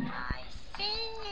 I see.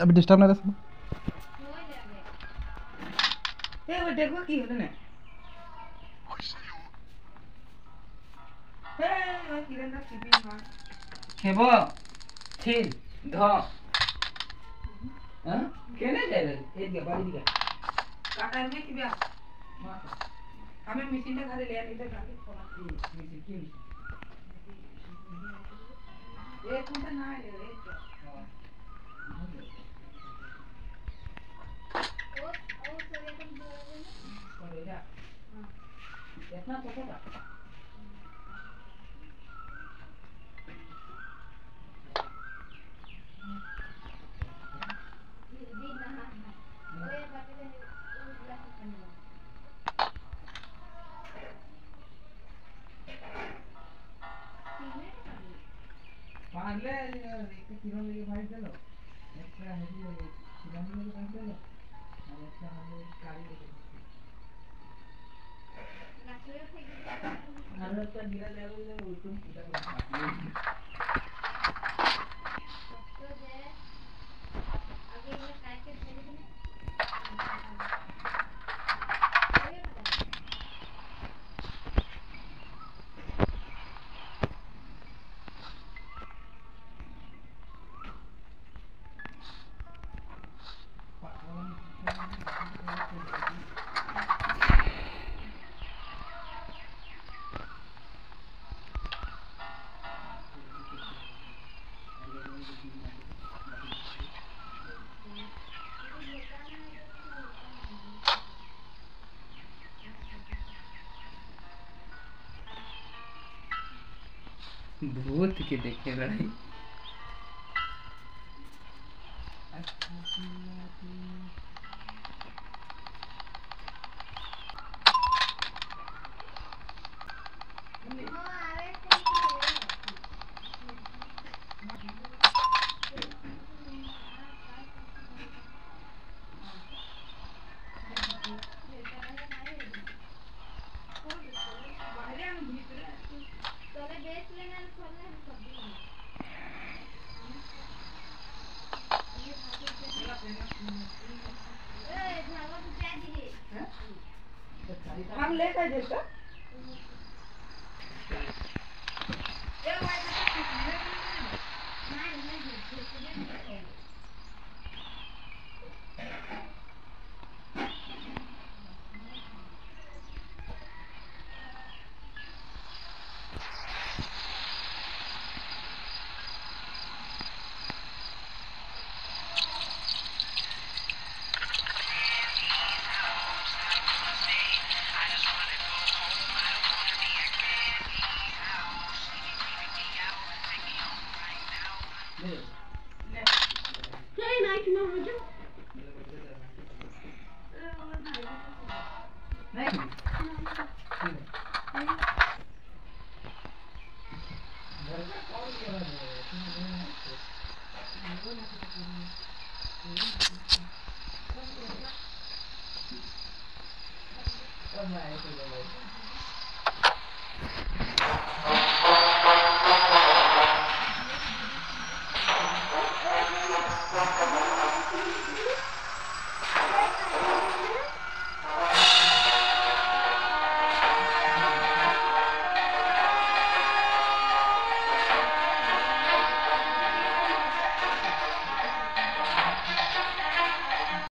अब disturb ना रस ए वो देखो की होले ने। खेब थिल ध केने जाय रे ए दिया बारी दिया काटा में कि बिया मशीन का घरे ले आने इधर गाड़ी खोला मशीन की ये कौन ना ले रे और और सर एकदम बोल रहे हैं बोल जा कितना छोटा चलो और एक्स्ट्रा हमें गाड़ी भूत की देखे रही चांगले पाहिजे का